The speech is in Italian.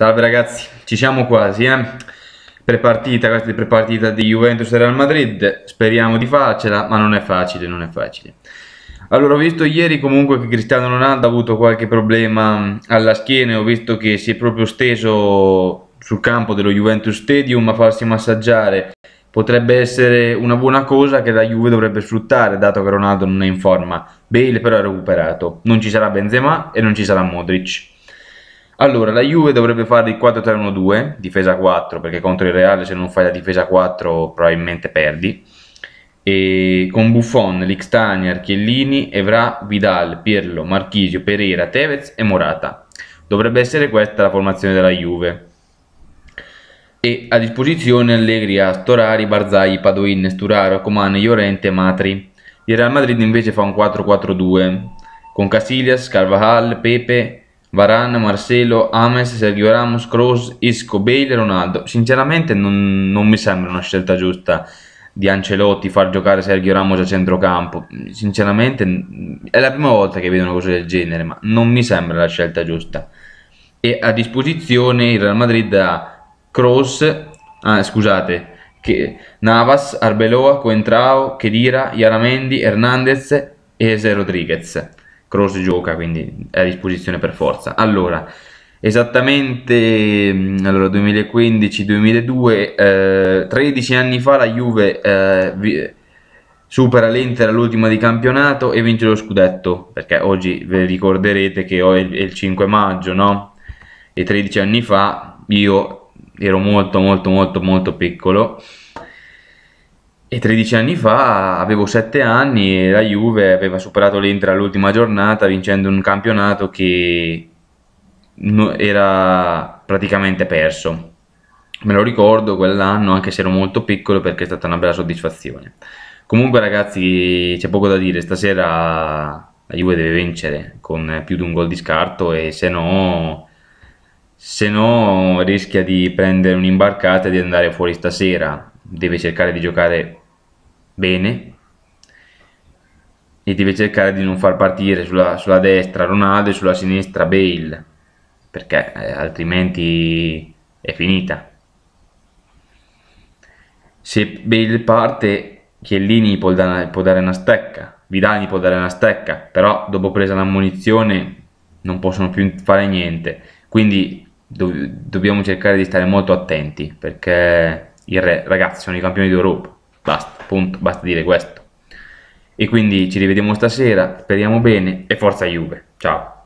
Salve ragazzi, ci siamo quasi, eh? Prepartita, questa è prepartita di Juventus e Real Madrid, speriamo di farcela, ma non è facile, non è facile. Allora, ho visto ieri comunque che Cristiano Ronaldo ha avuto qualche problema alla schiena e ho visto che si è proprio steso sul campo dello Juventus Stadium a farsi massaggiare. Potrebbe essere una buona cosa che la Juve dovrebbe sfruttare, dato che Ronaldo non è in forma. Bale però è recuperato, non ci sarà Benzema e non ci sarà Modric. Allora, la Juve dovrebbe fare il 4-3-1-2, difesa 4, perché contro il Reale se non fai la difesa 4 probabilmente perdi. E con Buffon, Lixtanier, Chiellini, Evra, Vidal, Pirlo, Marchisio, Pereira, Tevez e Morata. Dovrebbe essere questa la formazione della Juve. E a disposizione Allegri a Storari, Barzai, Padoin, Sturaro, Comane, Llorente e Matri. Il Real Madrid invece fa un 4-4-2 con Casillas, Carvajal, Pepe, Varane, Marcelo, Ames, Sergio Ramos, Kroos, Isco, Bale, Ronaldo. Sinceramente non, non, mi sembra una scelta giusta di Ancelotti far giocare Sergio Ramos a centrocampo. Sinceramente è la prima volta che vedo una cosa del genere, ma non mi sembra la scelta giusta. E a disposizione il Real Madrid ha Kroos, ah, scusate, che, Navas, Arbeloa, Coentrao, Kedira, Yaramendi, Hernandez e Rodriguez Cross gioca, quindi è a disposizione per forza. Allora, esattamente mm, allora, 2015-2002, eh, 13 anni fa la Juve eh, vi, supera l'Inter all'ultima di campionato e vince lo scudetto, perché oggi vi ricorderete che è il, è il 5 maggio, no? E 13 anni fa io ero molto molto molto molto piccolo e 13 anni fa avevo 7 anni e la Juve aveva superato l'Inter all'ultima giornata vincendo un campionato che era praticamente perso. Me lo ricordo quell'anno anche se ero molto piccolo perché è stata una bella soddisfazione. Comunque ragazzi c'è poco da dire, stasera la Juve deve vincere con più di un gol di scarto e se no, se no rischia di prendere un'imbarcata e di andare fuori stasera. Deve cercare di giocare bene e deve cercare di non far partire sulla, sulla destra Ronaldo e sulla sinistra Bale perché eh, altrimenti è finita. Se Bale parte Chiellini può dare, può dare una stecca Vidal può dare una stecca però dopo presa la munizione non possono più fare niente. Quindi do, dobbiamo cercare di stare molto attenti perché i re, ragazzi sono i campioni d'Europa Basta, punto, basta dire questo. E quindi ci rivediamo stasera, speriamo bene e forza Juve. Ciao.